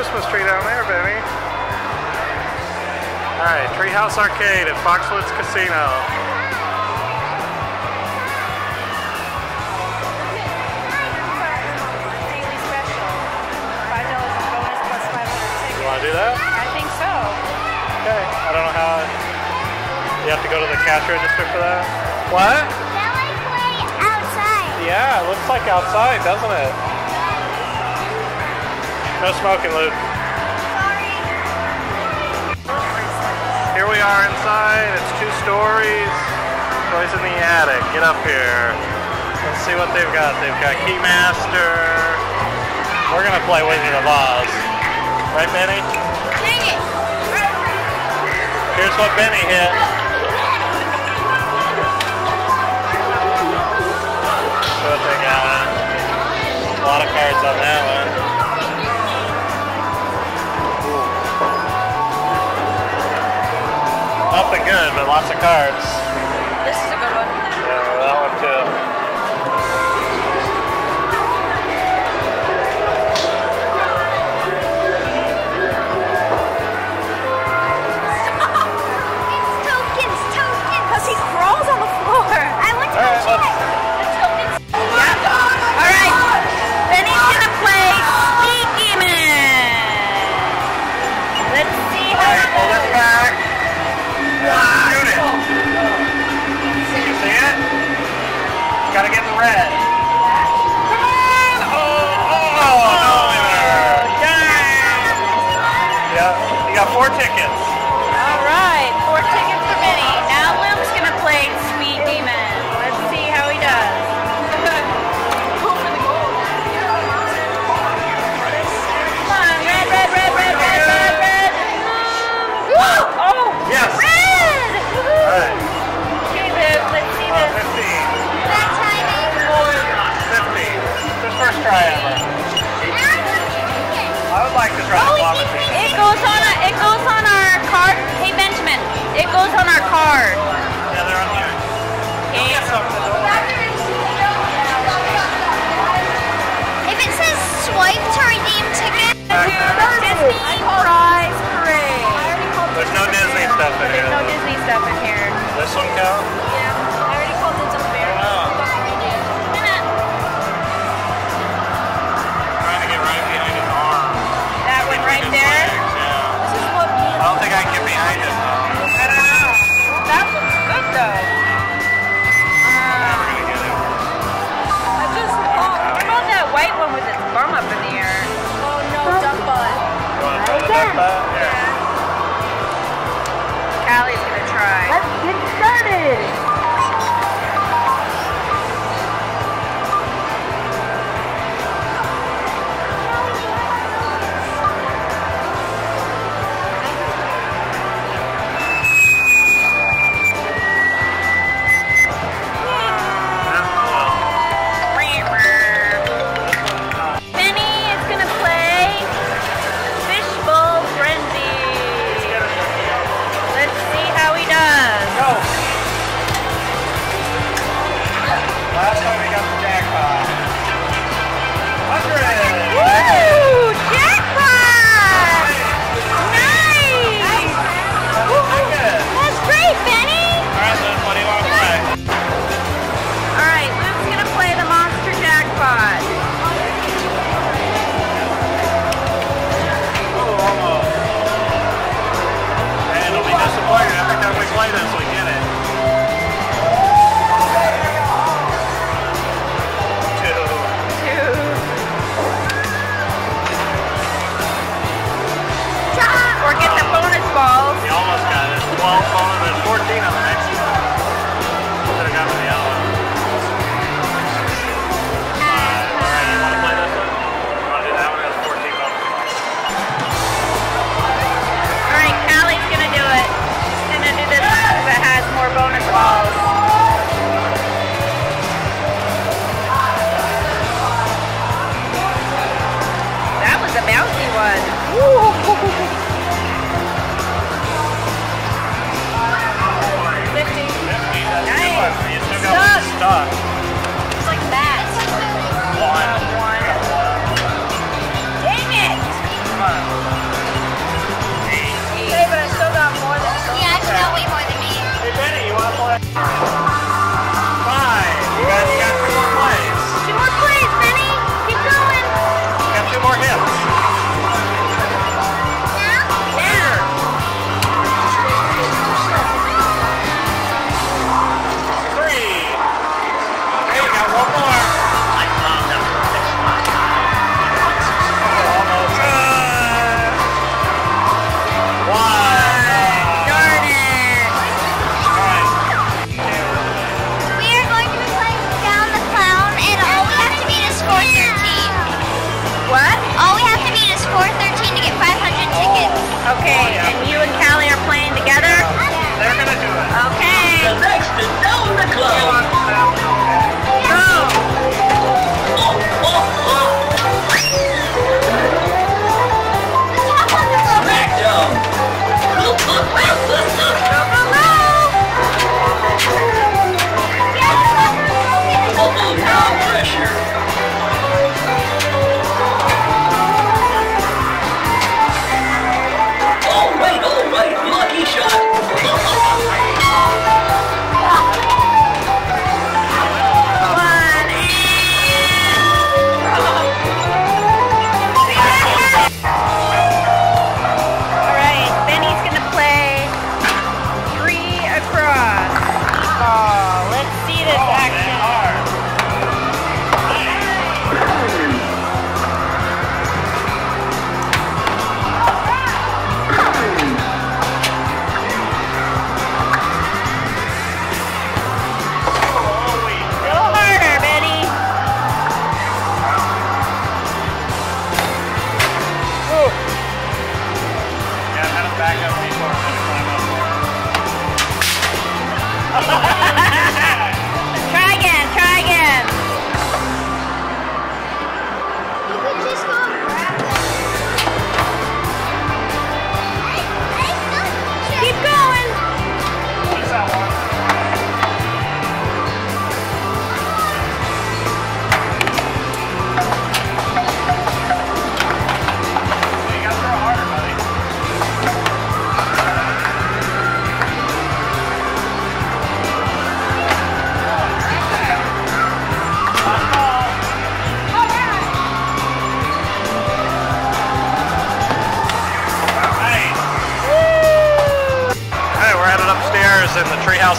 Christmas tree down there, Benny. All right, Treehouse Arcade at Foxwoods Casino. Daily special. Five dollars bonus plus five hundred You want to do that? I think so. Okay. I don't know how. You have to go to the cash register for that. What? That like play outside. Yeah, it looks like outside, doesn't it? No smoking, Luke. Sorry. Here we are inside. It's two stories. Toys in the attic. Get up here. Let's see what they've got. They've got Keymaster. We're gonna play Wizard of Oz. Right, Benny? Dang it. Here's what Benny hit. What they got. Uh, a lot of cards on that one. Good, but lots of cards. Goes on our card. Yeah, they're on here. Okay. Get something. don't worry. If it says swipe to redeem ticket, To Disney Prize Parade. There's no Disney stuff in here. There's no. Disney stuff in here. This one count? Yeah, I already called it. Oh. Trying to get right behind his arm. That one right there. yeah. This is what I don't think I can get behind him the bouncy one. Fifty. Nice. Stuck.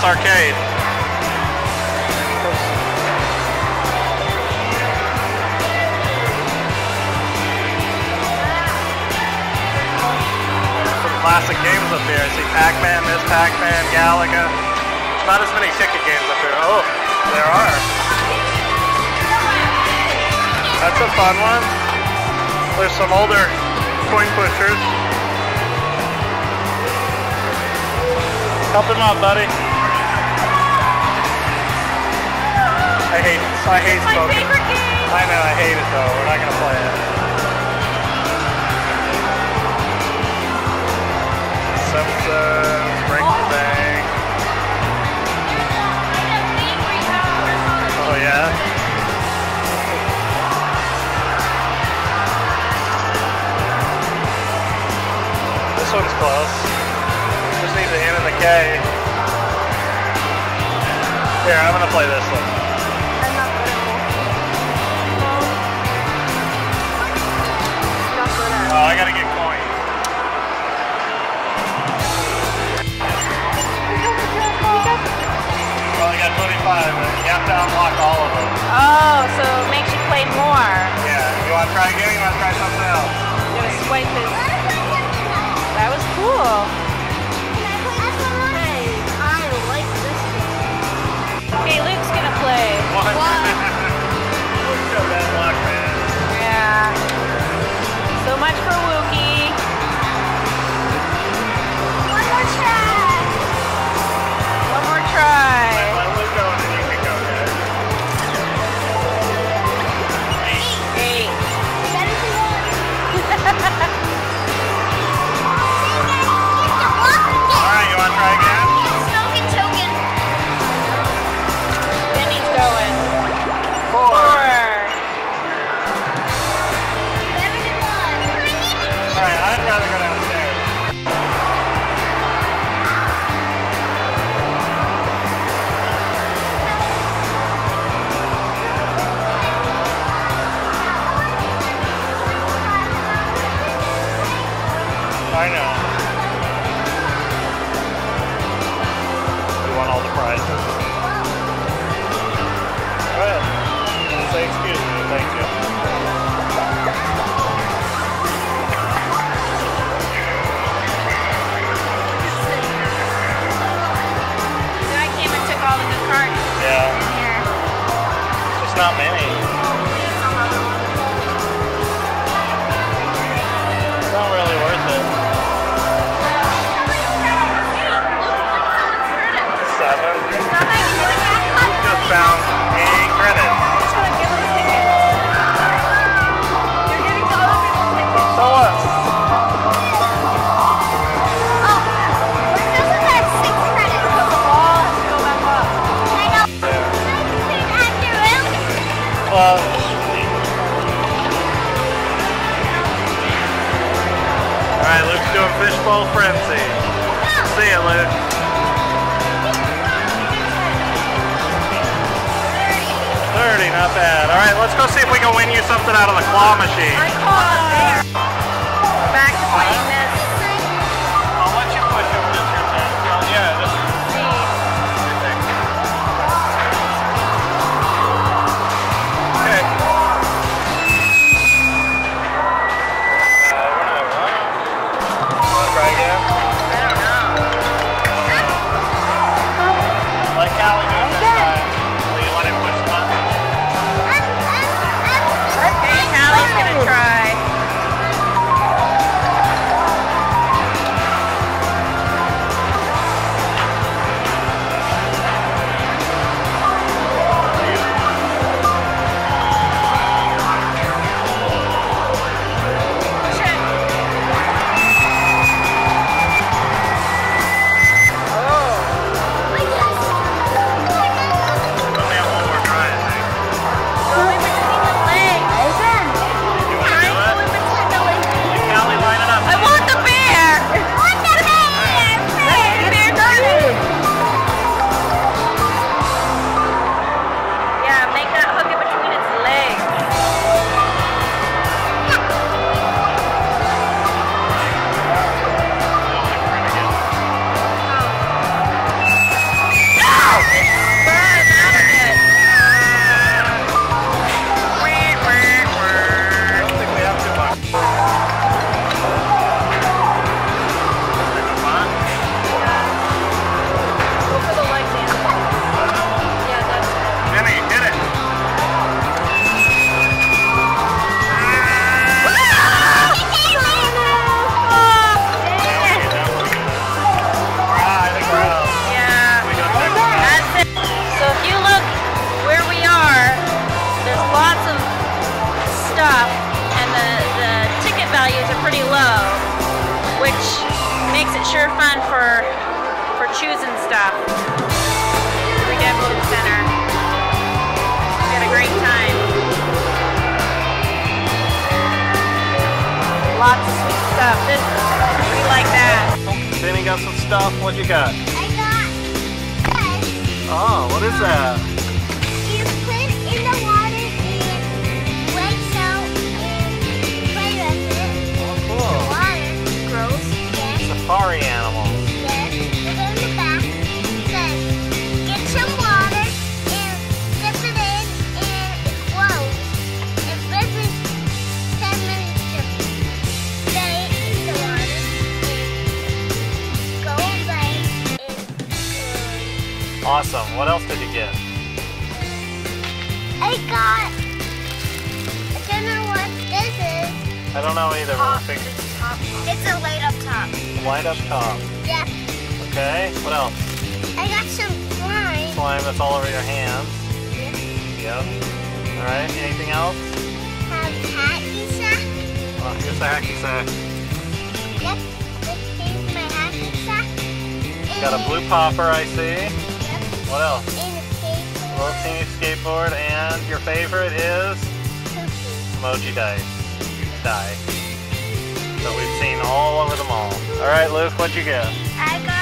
Treehouse Arcade. Some classic games up here. I see Pac-Man, Miss Pac-Man, Galaga. Not as many ticket games up here. Oh, there are. That's a fun one. There's some older coin pushers. Help him out, buddy. I hate, it. I hate My smoking. favorite game. I know, I hate it though. We're not gonna play it. Simpsons, Break the oh. Bank. Oh yeah. This one's close. Just need the N and the K. Here, I'm gonna play this one. I gotta get coins. Well, I got 25, but you have to unlock all of them. Oh, so it makes you play more. Yeah. You wanna try again? You wanna try something else? I'm gonna swipe his. That was cool. I like this one. Okay, Luke's gonna play. What? Look at that luck, man. Yeah. So much for Wookie. One not bad. Alright, let's go see if we can win you something out of the claw machine. Call. Back to choosing stuff. We demoed center. We had a great time. Lots of sweet stuff. This we like that. Danny got some stuff. What you got? I got this. Oh, what is that? Awesome. What else did you get? I got. I don't know what this is. I don't know either. We'll figure. It's a light up top. Light up top. Yeah. Okay. What else? I got some slime. Slime that's all over your hands. Yep. All right. Anything else? Hacky sack. Well, here's the hacky sack. Yep. This is my hacky sack. Got a blue popper, I see. What else? And a paper. Little teeny skateboard, and your favorite is Cookie. emoji dice. Die. So we've seen all over the mall. All right, Luke, what'd you get? I got